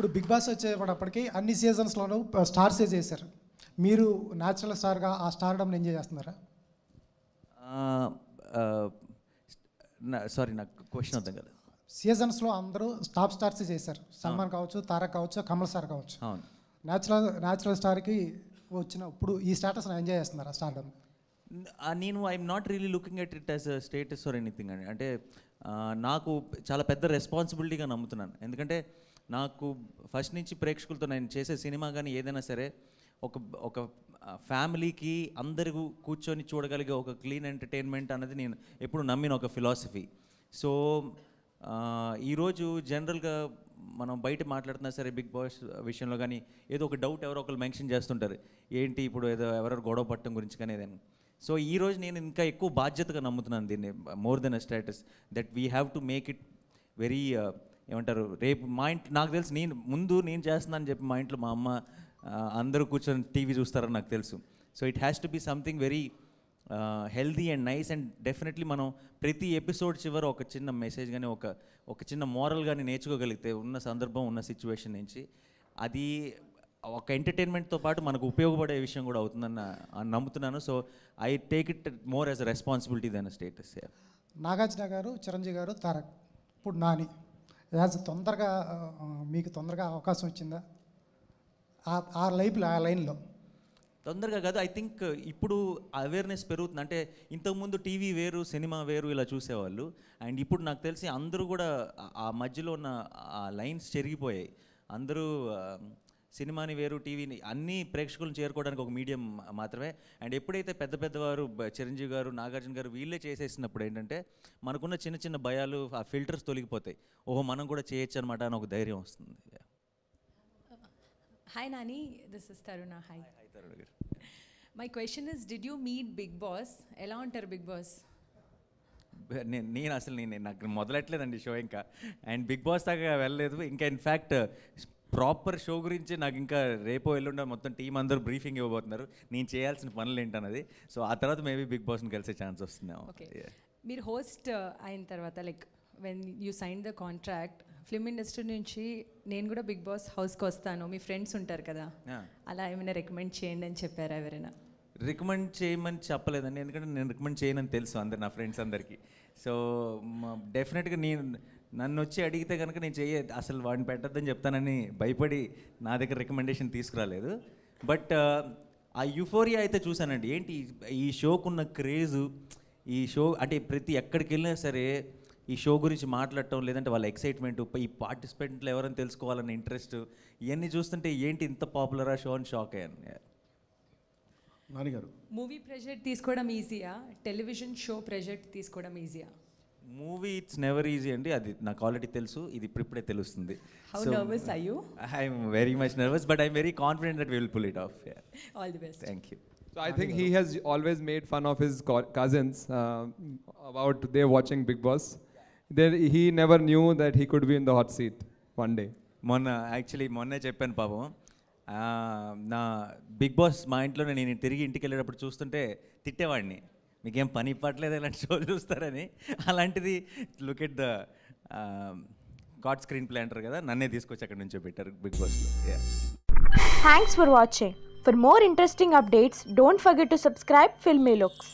ఇప్పుడు big boss వచ్చేటప్పటికి అన్ని సీజన్స్లోనూ స్టార్సే చేశారు. మీరు న్యాచురల్ స్టార్గా ఆ స్టార్డమ్ ఎంజాయ్ చేస్తున్నారా సారీ నాకు క్వశ్చన్ అర్థం కదా సీజన్స్లో అందరూ టాప్ స్టార్స్ చేశారు. సల్మాన్ కావచ్చు తారక్ కావచ్చు కమల్ సార్ కావచ్చు. అవును. న్యాచురల్ న్యాచురల్ స్టార్కి వచ్చిన ఇప్పుడు ఈ స్టేటస్ ఎంజాయ్ చేస్తున్నారా స్టార్డమ్ నేను I'm not really looking at it as status or anything అండి అంటే నాకు చాలా పెద్ద రెస్పాన్సిబిలిటీగా నమ్ముతున్నాను. ఎందుకంటే నాకు ఫస్ట్ నుంచి ప్రేక్షకులతో నేను చేసే సినిమా కానీ ఏదైనా సరే ఒక ఒక ఫ్యామిలీకి అందరూ కూర్చొని చూడగలిగే ఒక క్లీన్ ఎంటర్టైన్మెంట్ అనేది నేను ఎప్పుడు నమ్మిన ఒక ఫిలాసఫీ. సో ఈరోజు జనరల్గా మనం బయట మాట్లాడుతున్నా సరే బిగ్ బాస్ విషయంలో కానీ ఏదో ఒక డౌట్ ఎవరో ఒకరు మెన్షన్ చేస్తుంటారు. ఏంటి ఇప్పుడు ఏదో ఎవరెవరు గొడవ పట్టడం గురించి కానీ ఏదైనా. సో ఈ రోజు నేను ఇంకా ఎక్కువ బాధ్యతగా నమ్ముతున్నాను దీన్ని more than a status that we have to make it very ఏమంటారు రేపు మా ఇంట్లో నాకు తెలుసు నేను ముందు నేను చేస్తున్నానని చెప్పి మా ఇంట్లో మా అమ్మ అందరూ కూర్చొని టీవీ చూస్తారని నాకు తెలుసు. So it has to be something very healthy and nice and definitely మనం ప్రతి ఎపిసోడ్ చివర ఒక చిన్న మెసేజ్ కానీ ఒక ఒక చిన్న మోరల్ కానీ నేర్చుకోగలిగితే ఉన్న సందర్భం ఉన్న సిచ్యువేషన్ నుంచి అది ఒక ఎంటర్టైన్మెంట్తో పాటు మనకు ఉపయోగపడే విషయం కూడా అవుతుందన్న అని నమ్ముతున్నాను. So I take it more as a responsibility than status Nagarjuna garu Chiranjeevi garu Tarak ఇప్పుడు నాని. యాజ్ తొందరగా మీకు తొందరగా అవకాశం వచ్చిందా? ఆ- ఆ లైఫ్లో ఆ లైన్లో. తొందరగా కాదు ఐ థింక్ ఇప్పుడు అవేర్నెస్ పెరుగుతుంది. అంటే ఇంతకుముందు టీవీ వేరు సినిమా వేరు ఇలా చూసేవాళ్ళు. అండ్ ఇప్పుడు నాకు తెలిసి అందరూ కూడా ఆ- మధ్యలో ఉన్న ఆ లైన్స్ చెరిగిపోయాయి. అందరూ సినిమాని వేరు టీవీని అన్ని ప్రేక్షకులను చేరుకోవడానికి ఒక మీడియం మాత్రమే అండ్ ఎప్పుడైతే పెద్ద పెద్దవారు చిరంజీవి గారు నాగార్జున గారు వీళ్ళే చేసేసినప్పుడు ఏంటంటే మనకున్న చిన్న చిన్న భయాలు ఆ ఫిల్టర్స్ తొలగిపోతాయి ఓహో మనం కూడా చేయొచ్చు అనమాట అని ఒక ధైర్యం వస్తుంది is Taruna. Hi. Hi, Tarun garu. My question is, did you meet Big Boss? ఎలా ఉంటారు బిగ్ బాస్ నేను నేను అసలు నేను నాకు మొదలెట్లేదండి షో ఇంకా అండ్ బిగ్ బాస్ దాకా వెళ్ళలేదు ఇంకా ఇన్ఫ్యాక్ట్ ప్రాపర్ షో గురించి నాకు ఇంకా రేపో ఎల్లుండో మొత్తం టీం అందరూ బ్రీఫింగ్ ఇవ్వబోతున్నారు. నేను చేయాల్సిన పనులు ఏంటన్నది. సో ఆ తర్వాత మేబీ బిగ్ బాస్ని కలిసే ఛాన్స్ Yeah. మీరు హోస్ట్ అయిన తర్వాత like when you sign the contract film industry నుంచి నేను కూడా బిగ్ బాస్ హౌస్కి వస్తాను. మీ ఫ్రెండ్స్ ఉంటారు కదా. అలా ఏమైనా రికమెండ్ చేయండి అని చెప్పారా ఎవరైనా? రికమెండ్ చేయమని చెప్పలేదండి. ఎందుకంటే నేను రికమెండ్ చేయనని తెలుసు అందరు నా ఫ్రెండ్స్ అందరికీ. సో డెఫినెట్గా నేను నన్ను వచ్చి అడిగితే కనుక నేను చెయ్య అసలు వాడిని పెట్టద్దని చెప్తానని భయపడి నా దగ్గర రికమెండేషన్ తీసుకురాలేదు. బట్ ఆ యుఫోరియా అయితే చూశానండి. ఏంటి ఈ- షోకున్న క్రేజు ఈ షో అంటే ప్రతి ఎక్కడికి వెళ్ళినా సరే ఈ షో గురించి మాట్లాడటం లేదంటే వాళ్ళ ఎక్సైట్మెంట్ ఈ పార్టిసిపెంట్లు ఎవరైనా తెలుసుకోవాలన్న ఇంట్రెస్ట్ ఇవన్నీ చూస్తుంటే ఏంటి ఇంత పాపులరా షో అని షాక్ అయ్యాను నాన్నగారు మూవీ ప్రెజర్ తీసుకోవడం ఈజీయా టెలివిజన్ షో ప్రెజర్ తీసుకోవడం ఈజీయా మూవీ ఇట్స్ నెవర్ ఈజీ అండి. అది నాకు ఆల్రెడీ తెలుసు. ఇది ఇప్పుడిప్పుడే తెలుస్తుంది. How nervous are you you I'm very much nervous but I'm very confident that will pull it off all the best thank you So I think he has always made fun of his co- cousins uh, about they watching Big Boss. Then he never knew that he could be in the hot seat one day. మొన్న actually మొన్నే చెప్పాను పాపం. ఆ, నా big boss మా ఇంట్లో నేను తిరిగి ఇంటికి వెళ్ళేటప్పుడు చూస్తుంటే తిట్టేవాడిని. మీకేం పని ఇవ్వట్లేదు ఇలాంటి షో చూస్తారని? అలాంటిది look at the god screenplay అంటారు కదా నన్నే తీసుకొచ్చి అక్కడ నుంచో పెట్టారు Bigg Boss thanks for watching for more interesting updates don't forget to subscribe Filmy Looks